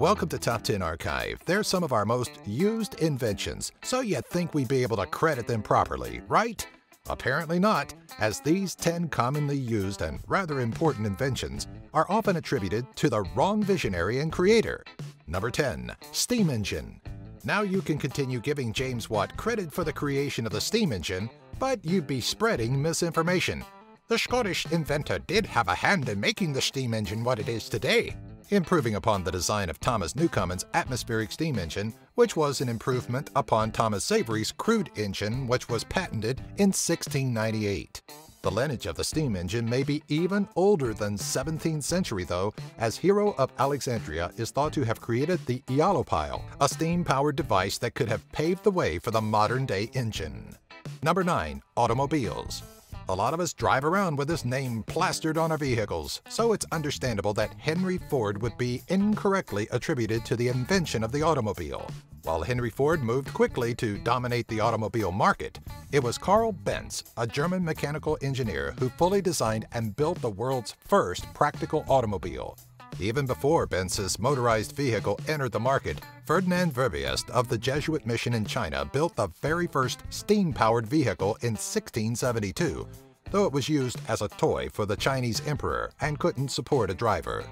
Welcome to Top 10 Archive. They're some of our most used inventions, so you'd think we'd be able to credit them properly, right? Apparently not, as these 10 commonly used and rather important inventions are often attributed to the wrong visionary and creator. Number 10. Steam Engine. Now you can continue giving James Watt credit for the creation of the steam engine, but you'd be spreading misinformation. The Scottish inventor did have a hand in making the steam engine what it is today improving upon the design of Thomas Newcomen's atmospheric steam engine, which was an improvement upon Thomas Savery's crude engine, which was patented in 1698. The lineage of the steam engine may be even older than 17th century though, as Hero of Alexandria is thought to have created the aeolipile, a steam-powered device that could have paved the way for the modern-day engine. Number 9. Automobiles a lot of us drive around with this name plastered on our vehicles, so it's understandable that Henry Ford would be incorrectly attributed to the invention of the automobile. While Henry Ford moved quickly to dominate the automobile market, it was Karl Benz, a German mechanical engineer, who fully designed and built the world's first practical automobile. Even before Benz's motorized vehicle entered the market, Ferdinand Verbiest of the Jesuit mission in China built the very first steam-powered vehicle in 1672, though it was used as a toy for the Chinese emperor and couldn't support a driver.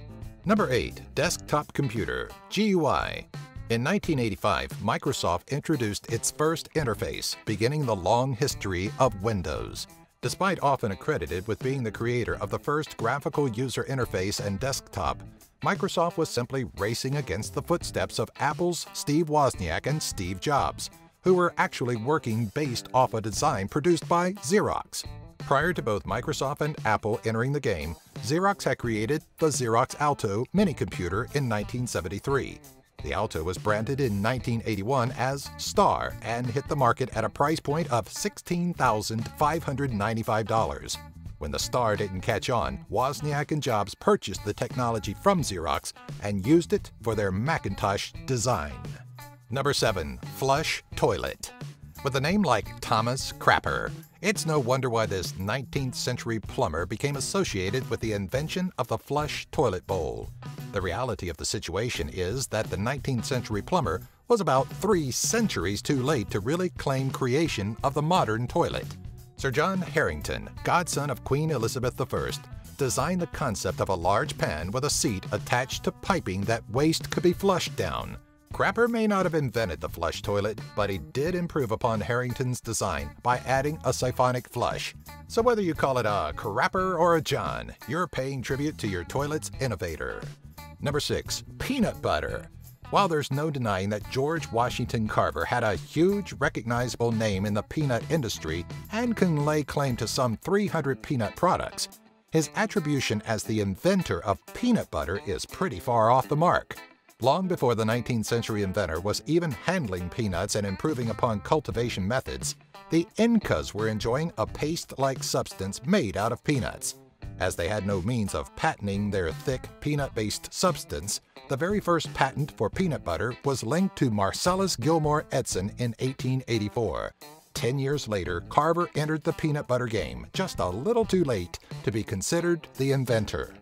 Number 8. Desktop Computer GUI in 1985, Microsoft introduced its first interface, beginning the long history of Windows. Despite often accredited with being the creator of the first graphical user interface and desktop, Microsoft was simply racing against the footsteps of Apple's Steve Wozniak and Steve Jobs, who were actually working based off a design produced by Xerox. Prior to both Microsoft and Apple entering the game, Xerox had created the Xerox Alto mini computer in 1973. The Alto was branded in 1981 as Star and hit the market at a price point of $16,595. When the Star didn't catch on, Wozniak and Jobs purchased the technology from Xerox and used it for their Macintosh design. Number 7. Flush Toilet With a name like Thomas Crapper, it's no wonder why this 19th century plumber became associated with the invention of the flush toilet bowl. The reality of the situation is that the 19th century plumber was about three centuries too late to really claim creation of the modern toilet. Sir John Harington, godson of Queen Elizabeth I, designed the concept of a large pan with a seat attached to piping that waste could be flushed down. Crapper may not have invented the flush toilet, but he did improve upon Harington's design by adding a siphonic flush. So whether you call it a Crapper or a John, you're paying tribute to your toilet's innovator. Number 6. Peanut Butter while there's no denying that George Washington Carver had a huge recognizable name in the peanut industry and can lay claim to some 300 peanut products, his attribution as the inventor of peanut butter is pretty far off the mark. Long before the 19th century inventor was even handling peanuts and improving upon cultivation methods, the Incas were enjoying a paste-like substance made out of peanuts. As they had no means of patenting their thick, peanut-based substance, the very first patent for peanut butter was linked to Marcellus Gilmore Edson in 1884. Ten years later, Carver entered the peanut butter game, just a little too late to be considered the inventor.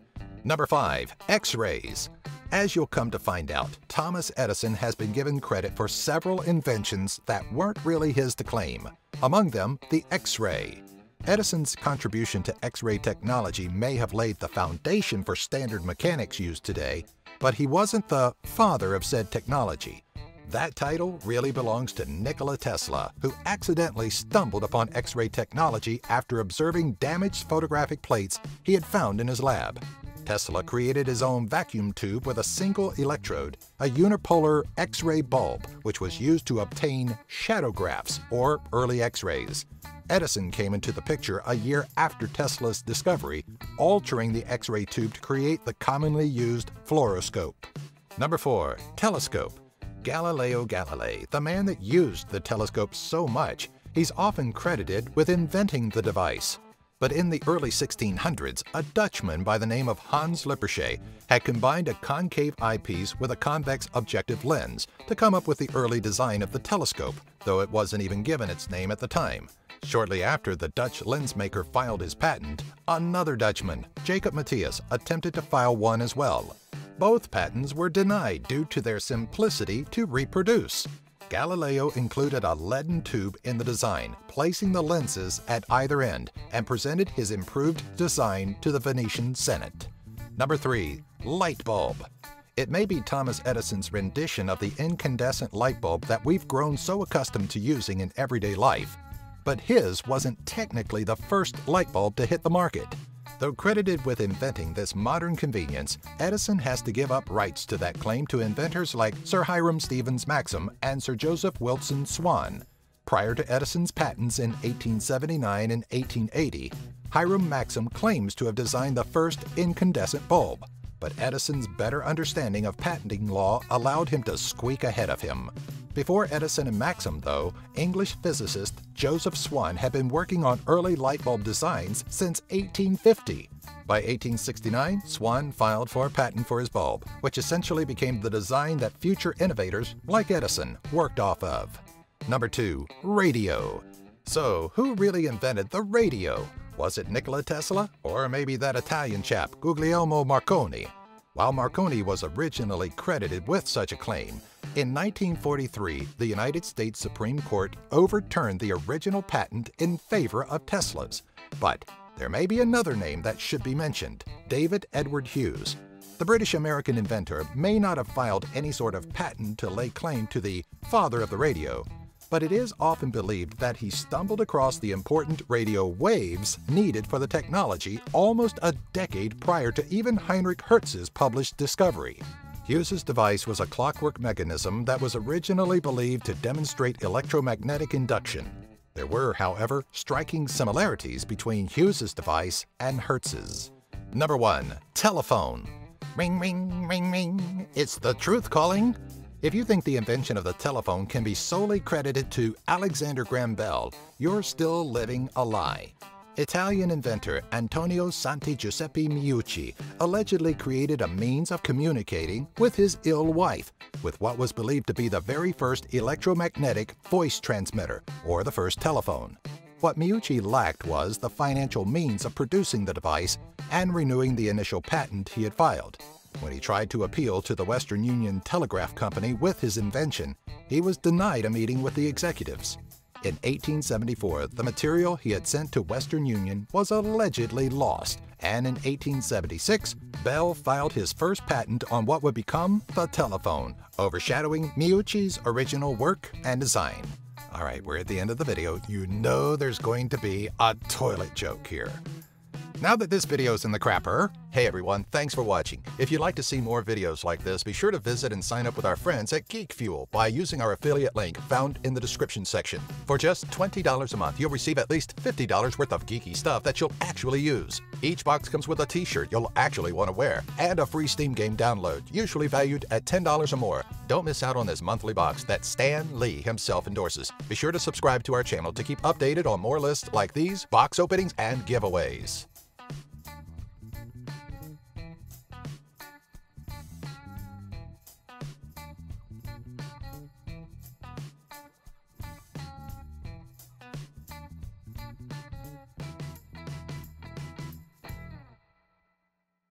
Number 5. X-rays. As you'll come to find out, Thomas Edison has been given credit for several inventions that weren't really his to claim. Among them, the X-ray. Edison's contribution to X-ray technology may have laid the foundation for standard mechanics used today, but he wasn't the father of said technology. That title really belongs to Nikola Tesla, who accidentally stumbled upon X-ray technology after observing damaged photographic plates he had found in his lab. Tesla created his own vacuum tube with a single electrode, a unipolar X-ray bulb, which was used to obtain shadowgraphs, or early X-rays. Edison came into the picture a year after Tesla's discovery, altering the X-ray tube to create the commonly used fluoroscope. Number 4. Telescope Galileo Galilei, the man that used the telescope so much, he's often credited with inventing the device. But in the early 1600s, a Dutchman by the name of Hans Lippershey had combined a concave eyepiece with a convex objective lens to come up with the early design of the telescope, though it wasn't even given its name at the time. Shortly after the Dutch lensmaker filed his patent, another Dutchman, Jacob Metius, attempted to file one as well. Both patents were denied due to their simplicity to reproduce. Galileo included a leaden tube in the design, placing the lenses at either end, and presented his improved design to the Venetian Senate. Number 3. Light bulb. It may be Thomas Edison's rendition of the incandescent light bulb that we've grown so accustomed to using in everyday life, but his wasn't technically the first light bulb to hit the market. Though credited with inventing this modern convenience, Edison has to give up rights to that claim to inventors like Sir Hiram Stevens Maxim and Sir Joseph Wilson Swan. Prior to Edison's patents in 1879 and 1880, Hiram Maxim claims to have designed the first incandescent bulb, but Edison's better understanding of patenting law allowed him to squeak ahead of him. Before Edison and Maxim, though, English physicist Joseph Swan had been working on early light bulb designs since 1850. By 1869, Swan filed for a patent for his bulb, which essentially became the design that future innovators, like Edison, worked off of. Number 2. Radio. So, who really invented the radio? Was it Nikola Tesla? Or maybe that Italian chap, Guglielmo Marconi? While Marconi was originally credited with such a claim, in 1943, the United States Supreme Court overturned the original patent in favor of Tesla's. But there may be another name that should be mentioned, David Edward Hughes. The British-American inventor may not have filed any sort of patent to lay claim to the father of the radio, but it is often believed that he stumbled across the important radio waves needed for the technology almost a decade prior to even Heinrich Hertz's published discovery. Hughes's device was a clockwork mechanism that was originally believed to demonstrate electromagnetic induction. There were, however, striking similarities between Hughes's device and Hertz's. Number 1. Telephone. Ring, ring, ring, ring. It's the truth calling. If you think the invention of the telephone can be solely credited to Alexander Graham Bell, you're still living a lie. Italian inventor Antonio Santi Giuseppe Meucci allegedly created a means of communicating with his ill wife with what was believed to be the very first electromagnetic voice transmitter, or the first telephone. What Meucci lacked was the financial means of producing the device and renewing the initial patent he had filed. When he tried to appeal to the Western Union Telegraph Company with his invention, he was denied a meeting with the executives. In 1874, the material he had sent to Western Union was allegedly lost, and in 1876, Bell filed his first patent on what would become the telephone, overshadowing Meucci's original work and design. All right, we're at the end of the video. You know there's going to be a toilet joke here. Now that this video's in the crapper, hey everyone, thanks for watching. If you'd like to see more videos like this, be sure to visit and sign up with our friends at Geek Fuel by using our affiliate link found in the description section. For just $20 a month, you'll receive at least $50 worth of geeky stuff that you'll actually use. Each box comes with a t-shirt you'll actually want to wear and a free Steam game download, usually valued at $10 or more. Don't miss out on this monthly box that Stan Lee himself endorses. Be sure to subscribe to our channel to keep updated on more lists like these, box openings, and giveaways.